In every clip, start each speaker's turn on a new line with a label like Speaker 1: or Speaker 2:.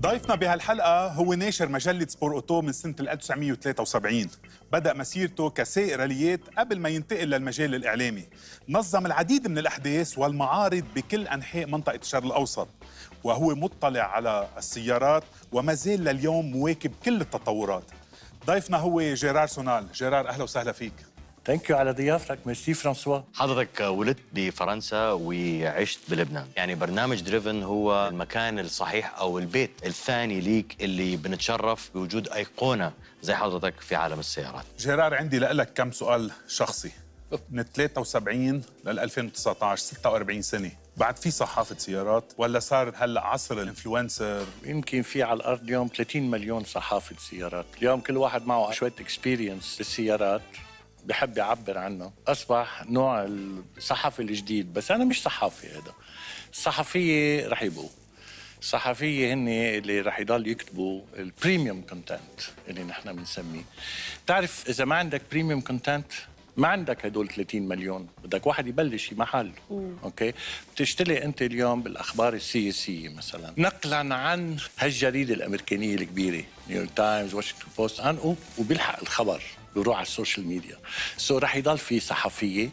Speaker 1: ضيفنا بهالحلقة هو ناشر مجلة سبور أوتو من سنة 1973 بدأ مسيرته كسائق راليات قبل ما ينتقل للمجال الإعلامي. نظم العديد من الأحداث والمعارض بكل أنحاء منطقة الشرق الأوسط وهو مطلع على السيارات وما زال لليوم مواكب كل التطورات. ضيفنا هو جيرار سونال. جيرار أهلا وسهلا فيك.
Speaker 2: thank you على ضيافتك ميرسي فرانسوا
Speaker 3: حضرتك ولدت بفرنسا وعشت بلبنان. يعني برنامج دريفن هو المكان الصحيح أو البيت الثاني ليك اللي بنتشرف بوجود أيقونة زي حضرتك في عالم السيارات.
Speaker 1: جيرار عندي لك كم سؤال شخصي. من 73 لل 2019 46 سنة. بعد في صحافة سيارات ولا صار هلأ عصر ال influencer؟
Speaker 2: يمكن في على الأرض اليوم 30 مليون صحافة سيارات. اليوم كل واحد معه شوية experience بالسيارات. بحب يعبر عنه. أصبح نوع الصحفي الجديد بس أنا مش صحافي هذا. الصحفية رح يبقوا. الصحفية هن اللي رح يضل يكتبوا ال premium content اللي نحن بنسميه. بتعرف إذا ما عندك premium content ما عندك هدول 30 مليون. بدك واحد يبلش محل. okay؟ بتشتري أنت اليوم بالأخبار السياسيه مثلا. نقلا عن هالجريدة الأمريكانية الكبيرة نيويورك تايمز واشنطن بوست عن وبيلحق الخبر. بيروح على ال social media. so so رح يضل في صحفية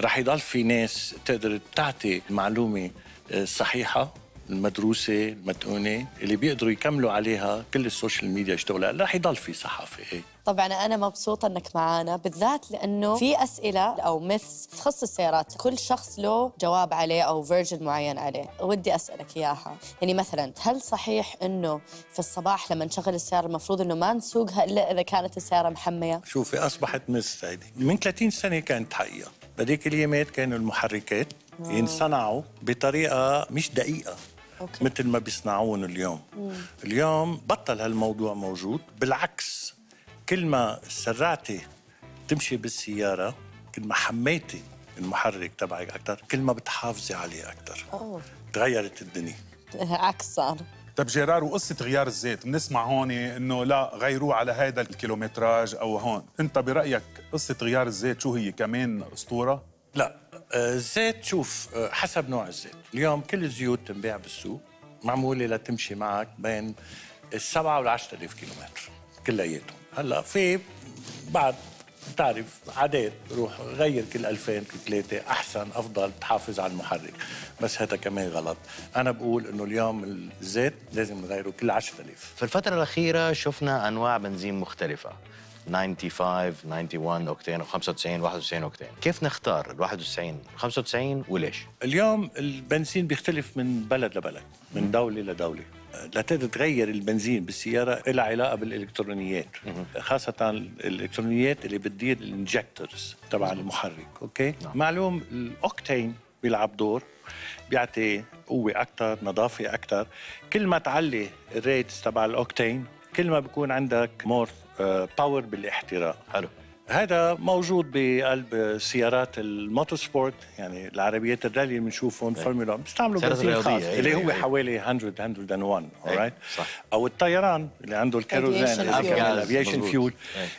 Speaker 2: رح يضل في ناس تقدر تعطي المعلومه الصحيحه المدروسة المتقونه اللي بيقدروا يكملوا عليها كل ال social media يشتغلوا رح يضل في صحافة إيه.
Speaker 4: طبعا أنا مبسوطة إنك معنا بالذات لأنه في أسئلة أو myth تخص السيارات. كل شخص له جواب عليه أو version معين عليه. ودي أسألك إياها. يعني مثلا هل صحيح إنه في الصباح لما نشغل السيارة المفروض إنه ما نسوقها إلا إذا كانت السيارة محمية؟
Speaker 2: شوفي أصبحت myth هيدي. من 30 سنة كانت حقيقة. بهذيك الايامات كانوا المحركات ينصنعوا بطريقة مش دقيقة. أوكي. مثل ما بيصنعون اليوم. مم. اليوم بطل هالموضوع موجود. بالعكس كل ما سرعتي تمشي بالسيارة كل ما حميتي المحرك تبعك أكثر كل ما بتحافظي عليه أكثر تغيرت الدنيا.
Speaker 4: عكس صار.
Speaker 1: طب جيرار وقصة غيار الزيت بنسمع هون إنه لا غيروه على هذا الكيلومتراج أو هون. أنت برأيك قصة غيار الزيت شو هي كمان أسطورة؟
Speaker 2: لا الزيت شوف حسب نوع الزيت. اليوم كل الزيوت تنباع بالسوق معمولة لتمشي معك بين السبعة والعشرة آلاف كيلومتر كلياتهم. هلأ في بعد بتعرف عادات روح غير كل 2000 كل ثلاثة أحسن أفضل تحافظ على المحرك. بس هذا كمان غلط. أنا بقول إنه اليوم الزيت لازم نغيره كل 10000
Speaker 3: في الفترة الأخيرة شفنا أنواع بنزين مختلفة. 95 91 اوكتين و95 91 اوكتين. كيف نختار ال 91 95 وليش؟
Speaker 2: اليوم البنزين بيختلف من بلد لبلد من دولة لدولة لتقدر تغير البنزين بالسيارة لها علاقة بالإلكترونيات. خاصة الإلكترونيات اللي بتدير ال injectors تبع المحرك okay؟ نعم. معلوم الأوكتين بيلعب دور بيعطي قوة أكثر نظافة أكثر كل ما تعلي ال rates تبع الأوكتين كل ما بيكون عندك more power بالاحتراق.
Speaker 3: حلو.
Speaker 2: هذا موجود بقلب سيارات ال motor sport يعني العربيات الرالي اللي بنشوفهم فورمولا بيستعملوا بنزين خاص أيه اللي هو حوالي 100 101
Speaker 3: أيه صح.
Speaker 2: أو الطيران اللي عنده الكيروزين ال aviation fuel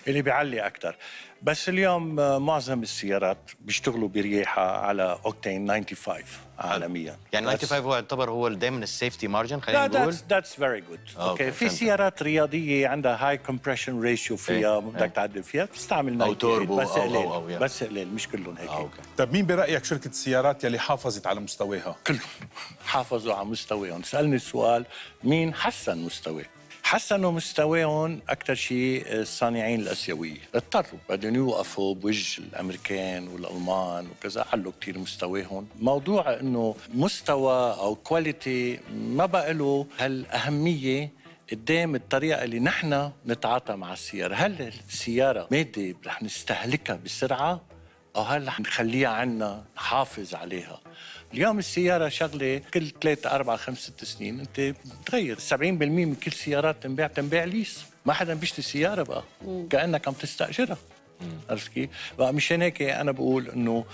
Speaker 2: اللي بيعلي أكثر بس اليوم معظم السيارات بيشتغلوا برياحة على أوكتين 95 عالميا.
Speaker 3: يعني 95 هو يعتبر هو دائما ال safety margin خلينا نقول؟
Speaker 2: that's very good okay في سيارات رياضية عندها high compression ratio فيها بدك تعدل فيها بتستعمل
Speaker 3: أو توربو
Speaker 2: بس قليل.
Speaker 3: أو أو يعني.
Speaker 2: بس قليل مش كلهم هيك.
Speaker 3: okay.
Speaker 1: طب مين برأيك شركة السيارات يلي حافظت على مستواها؟
Speaker 2: كلهم حافظوا على مستواهم. سألني السؤال مين حسن مستواه؟ حسنوا مستواهم أكثر شيء الصانعين الأسيوية. اضطروا بدهم يوقفوا بوجه الأمريكان والألمان وكذا علوا كثير مستواهم موضوع إنه مستوى أو quality ما بقى له هالأهمية قدام الطريقة اللي نحن نتعاطى مع السيارة. هل السيارة مادة رح نستهلكها بسرعة؟ أو هل رح نخليها عنا نحافظ عليها؟ اليوم السيارة شغلة كل ثلاثة أربعة خمس ست سنين أنت بتغير. 70% من كل سيارات تنباع تنباع lease. ما حدا بيشتري سيارة بقى. مم. كأنك عم تستأجرها. عرفت كيف؟ بقى مشان هيك أنا بقول إنه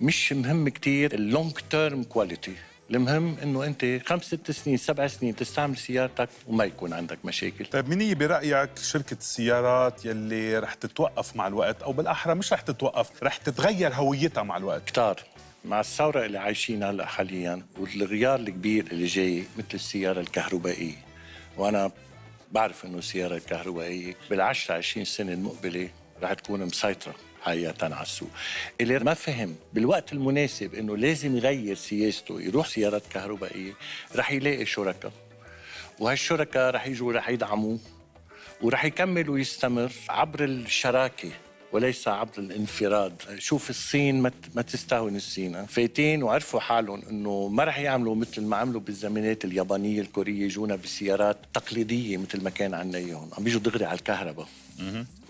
Speaker 2: مش مهم كتير ال long term quality المهم إنه أنت خمس ست سنين سبع سنين تستعمل سيارتك وما يكون عندك مشاكل.
Speaker 1: طيب مين هي برأيك شركة السيارات يلي رح تتوقف مع الوقت أو بالأحرى مش رح تتوقف رح تتغير هويتها مع الوقت؟
Speaker 2: كتار مع الثورة اللي عايشينها هلأ حاليا والغيار الكبير اللي جاي مثل السيارة الكهربائية. وأنا بعرف إنه السيارة الكهربائية بالعشرة 20 سنة المقبلة رح تكون مسيطرة. حقيقة على السوق. اللي ما فهم بالوقت المناسب إنه لازم يغير سياسته يروح سيارات كهربائية رح يلاقي شركاء. وهالشركاء رح يجوا رح يدعموه ورح يكمل ويستمر عبر الشراكة وليس عبر الانفراد. شوف الصين ما ما تستهون الصين. فايتين وعرفوا حالهم إنه ما رح يعملوا مثل ما عملوا بالزمانات اليابانية الكورية يجونا بسيارات تقليدية مثل ما كان عندنا إياهم. عم بيجوا دغري على الكهرباء.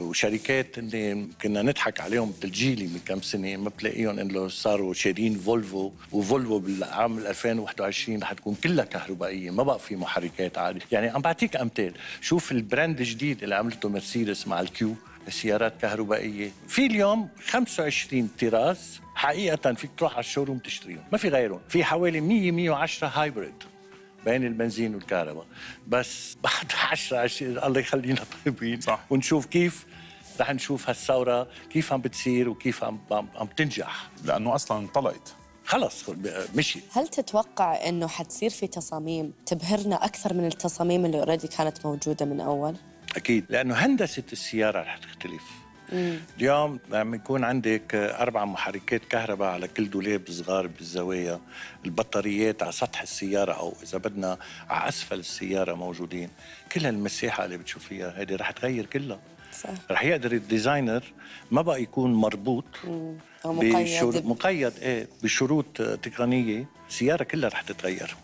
Speaker 2: وشركات اللي كنا نضحك عليهم بالجيلي من كم سنة ما بتلاقيهم إنه صاروا شارين فولفو وفولفو بالعام 2021 رح تكون كلها كهربائية ما بقى في محركات عادي يعني عم بعطيك أمثال شوف ال brand الجديد اللي عملته مرسيدس مع ال EQ سيارات كهربائية. في اليوم 25 طراز حقيقة فيك تروح على ال showroom تشتريهم ما في غيرهم. في حوالي 100 110 hybrid بين البنزين والكهرباء. بس بعد 10 20 الله يخلينا طيبين.
Speaker 1: صح.
Speaker 2: ونشوف كيف رح نشوف هالثورة كيف عم بتصير وكيف عم عم, عم تنجح.
Speaker 1: لأنه أصلا انطلقت
Speaker 2: خلص مشي.
Speaker 4: هل تتوقع إنه حتصير في تصاميم تبهرنا أكثر من التصاميم اللي اوريدي كانت موجودة من أول؟
Speaker 2: أكيد. لأنه هندسة السيارة رح تختلف. اليوم لما يكون عندك أربع محركات كهرباء على كل دولاب صغار بالزوايا البطاريات على سطح السيارة أو إذا بدنا على أسفل السيارة موجودين. كل المساحة اللي بتشوفيها هذه رح تغير كلها.
Speaker 4: صح.
Speaker 2: رح يقدر ال designer ما بقى يكون مربوط
Speaker 4: مقيد.
Speaker 2: بشروط مقيد إيه بشروط تقنية. السيارة كلها رح تتغير.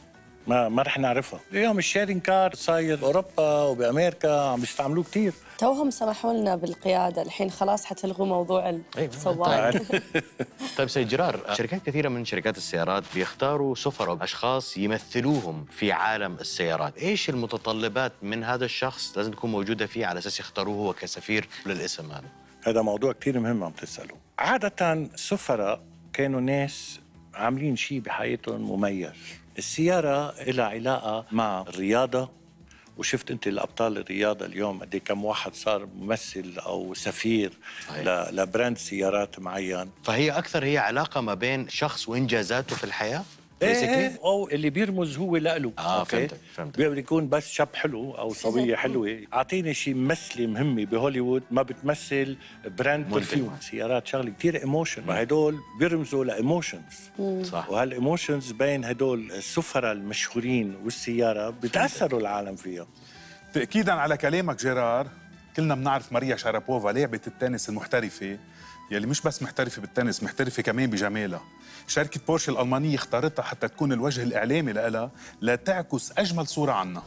Speaker 2: ما ما رح نعرفها. اليوم ال sharing car صاير باوروبا وبأمريكا عم بيستعملوه كثير
Speaker 4: توهم سمحوا لنا بالقيادة. الحين خلاص حتلغوا موضوع السواق
Speaker 3: طيب سيد جرار شركات كثيرة من شركات السيارات بيختاروا سفراء أشخاص يمثلوهم في عالم السيارات. إيش المتطلبات من هذا الشخص لازم تكون موجودة فيه على أساس يختاروه هو كسفير للاسم هذا؟
Speaker 2: هذا موضوع كثير مهم عم تسأله عادة السفراء كانوا ناس عاملين شيء بحياتهم مميز. السيارة لها علاقة مع الرياضة وشفت أنت الأبطال الرياضة اليوم قد إيه كم واحد صار ممثل أو سفير
Speaker 3: صحيح.
Speaker 2: ل brand سيارات معين.
Speaker 3: فهي أكثر هي علاقة ما بين شخص وإنجازاته في الحياة؟ إيه؟
Speaker 2: أو اللي بيرمز هو لإله. أوكي؟
Speaker 3: فهمتك، فهمتك.
Speaker 2: بيقدر يكون بس شاب حلو أو صبية حلوة. أعطيني شيء ممثله مهمة بهوليوود ما بتمثل
Speaker 3: brand.
Speaker 2: perfume سيارات شغلة كثير emotion وهدول بيرمزوا ل emotions
Speaker 3: صح.
Speaker 2: وهال emotions بين هدول السفراء المشهورين والسيارة بتأثروا العالم فيها
Speaker 1: تأكيدا على كلامك جيرار كلنا بنعرف ماريا شارابوفا لاعبة التنس المحترفة. يلي مش بس محترفة بالتنس محترفة كمان بجمالها. شركة بورش الألمانية اختارتها حتى تكون الوجه الإعلامي لها لتعكس أجمل صورة عنها